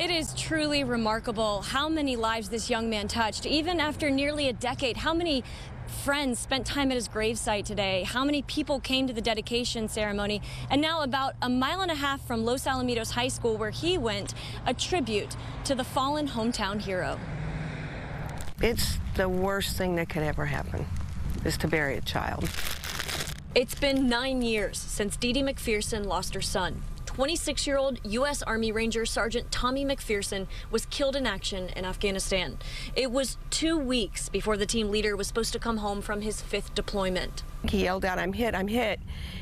It is truly remarkable how many lives this young man touched. Even after nearly a decade, how many friends spent time at his gravesite today, how many people came to the dedication ceremony, and now about a mile and a half from Los Alamitos High School where he went, a tribute to the fallen hometown hero. It's the worst thing that could ever happen, is to bury a child. It's been nine years since Dee Dee McPherson lost her son. 26 year old U.S. Army Ranger Sergeant Tommy McPherson was killed in action in Afghanistan. It was two weeks before the team leader was supposed to come home from his fifth deployment. He yelled out, I'm hit, I'm hit.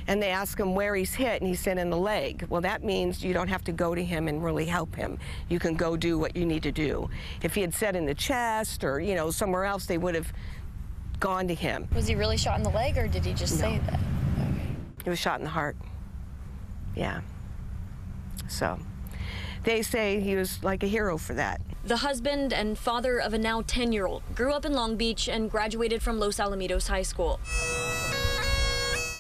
And they asked him where he's hit, and he said in the leg. Well, that means you don't have to go to him and really help him. You can go do what you need to do. If he had said in the chest or, you know, somewhere else, they would have gone to him. Was he really shot in the leg, or did he just No. say that? Okay. He was shot in the heart. Yeah. So they say he was like a hero for that. The husband and father of a now 10 year old grew up in Long Beach and graduated from Los Alamitos High School.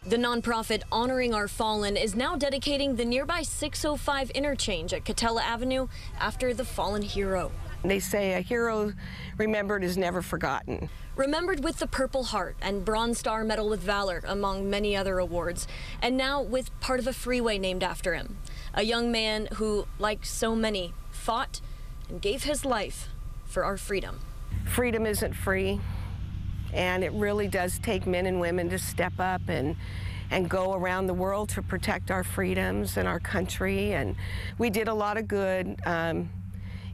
The nonprofit Honoring Our Fallen is now dedicating the nearby 605 interchange at Katella Avenue after the fallen hero. They say a hero remembered is never forgotten. Remembered with the Purple Heart and Bronze Star Medal with Valor, among many other awards, and now with part of a freeway named after him. A young man who, like so many, fought and gave his life for our freedom. Freedom isn't free, and it really does take men and women to step up and and go around the world to protect our freedoms and our country. And we did a lot of good. Um,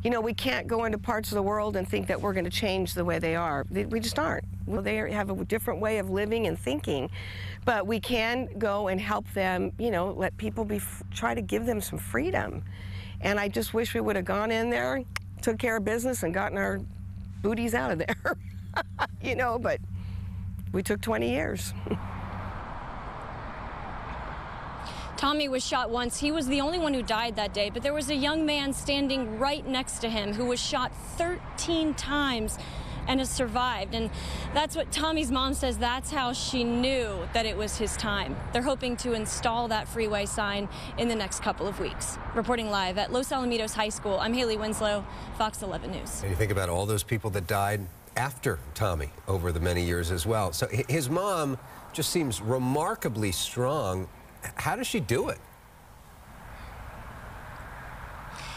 you know, we can't go into parts of the world and think that we're going to change the way they are. We just aren't. Well, they have a different way of living and thinking, but we can go and help them. You know, let people be try to give them some freedom. And I just wish we would have gone in there, took care of business, and gotten our booties out of there. you know, but we took 20 years. Tommy was shot once. He was the only one who died that day, but there was a young man standing right next to him who was shot 13 times and has survived. And that's what Tommy's mom says that's how she knew that it was his time. They're hoping to install that freeway sign in the next couple of weeks. Reporting live at Los Alamitos High School, I'm Haley Winslow, Fox 11 News. And you think about all those people that died after Tommy over the many years as well. So his mom just seems remarkably strong. How does she do it?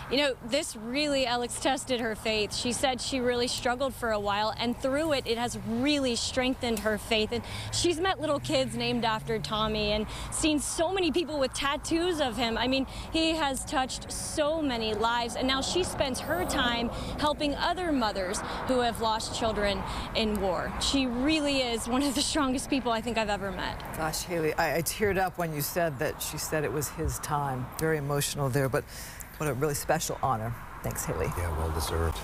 You know, this really, Alex, tested her faith. She said she really struggled for a while, and through it, it has really strengthened her faith. And she's met little kids named after Tommy and seen so many people with tattoos of him. I mean, he has touched so many lives, and now she spends her time helping other mothers who have lost children in war. She really is one of the strongest people I think I've ever met. Gosh, Haley, I, I teared up when you said that she said it was his time. Very emotional there, but what a really special honor. Thanks, Haley. Yeah, well deserved.